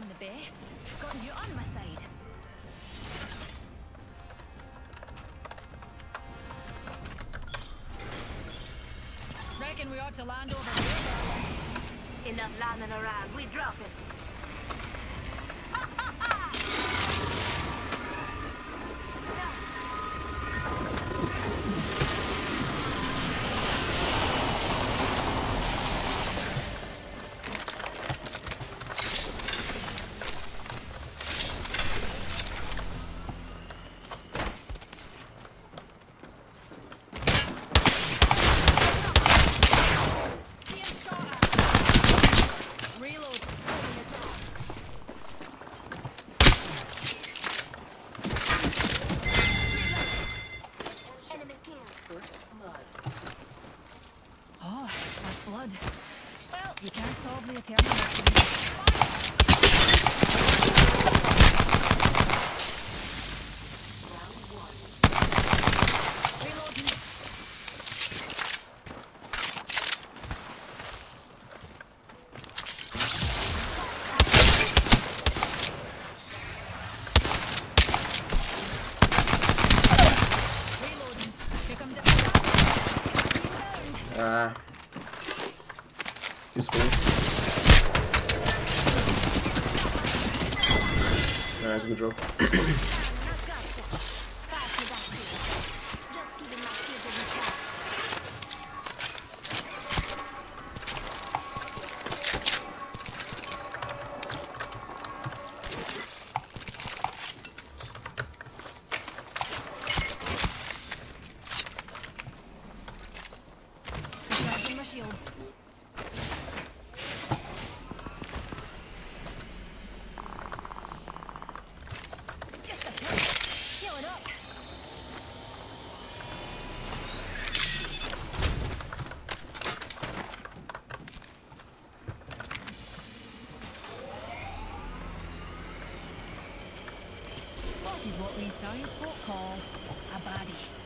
I'm the best. Got you on my side. Reckon we ought to land over here, Enough lambing around. We drop it. You can't solve the Ethereum. Useful. Nice, good job. shields. Science folk call. A body.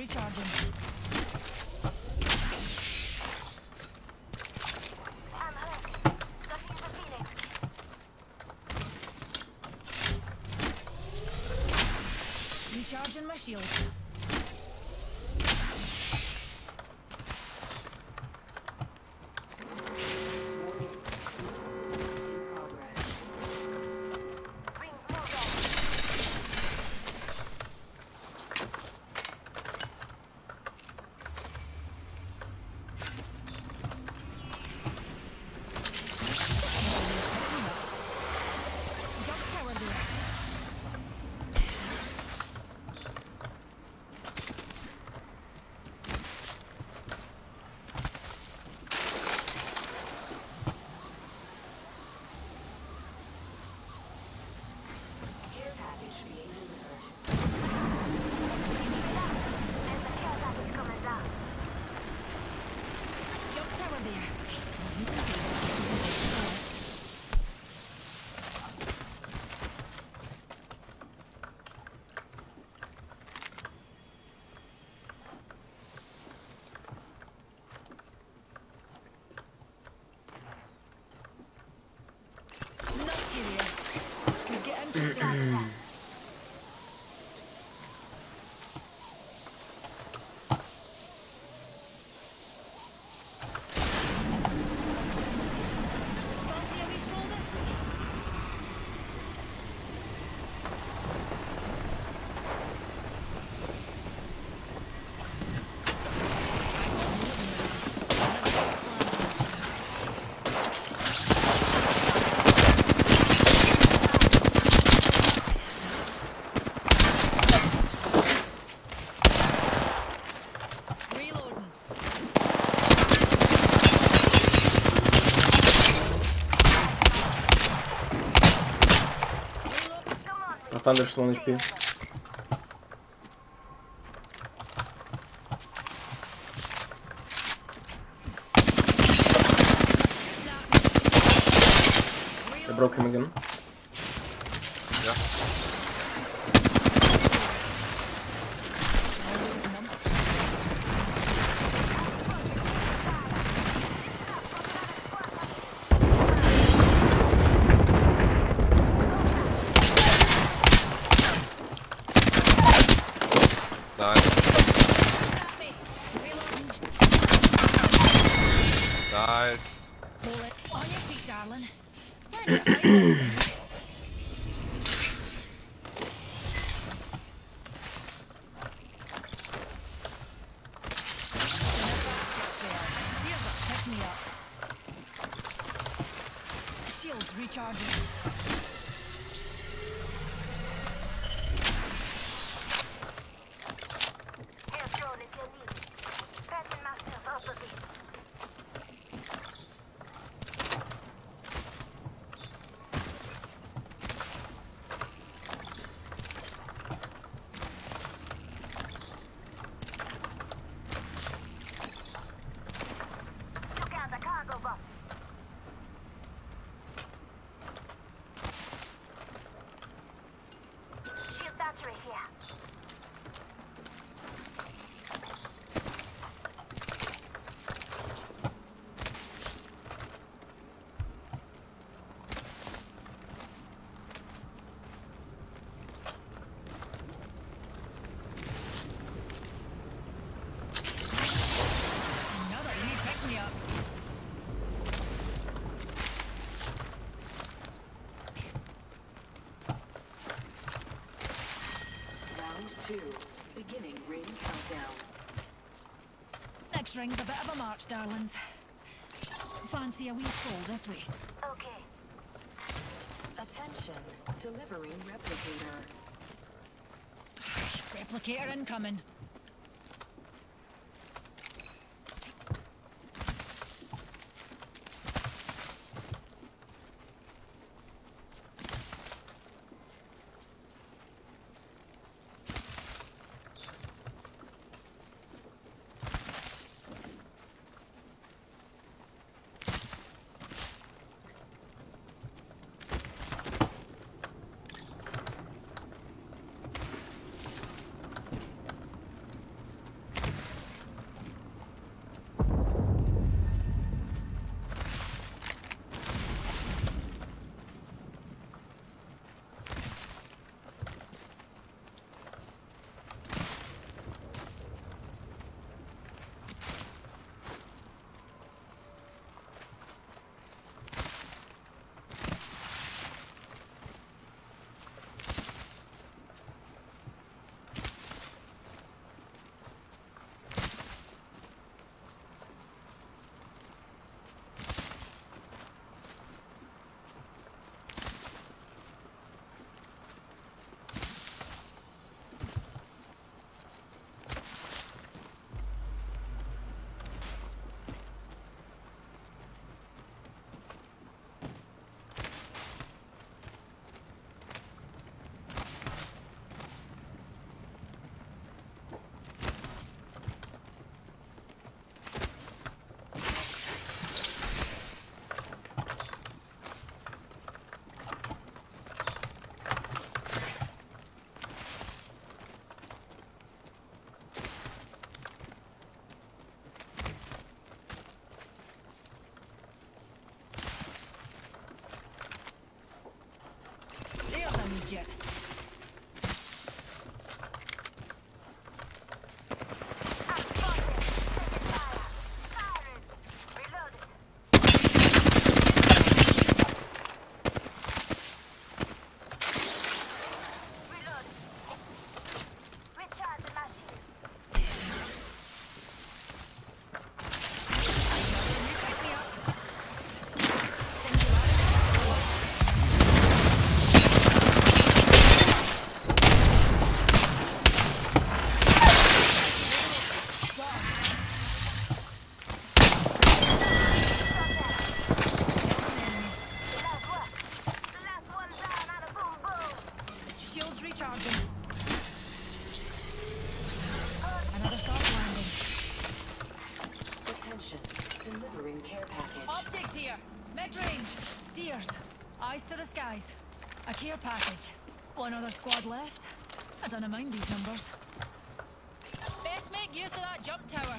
Recharging. Recharging my shield. Thunder's 1 HP. I broke him again. Nice. two. Beginning ring countdown. Next ring's a bit of a march, darlings. Fancy a wee stroll this way. Okay. Attention. Delivering replicator. Replicator incoming. package. One other squad left. I don't mind these numbers. Best make use of that jump tower.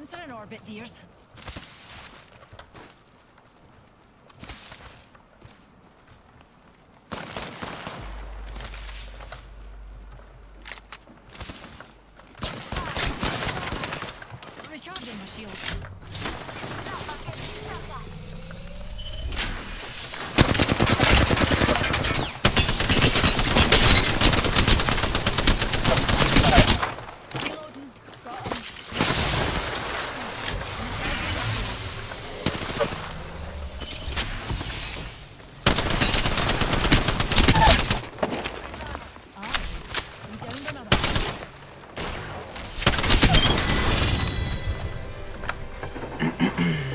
enter an orbit, dears. Mm-hmm.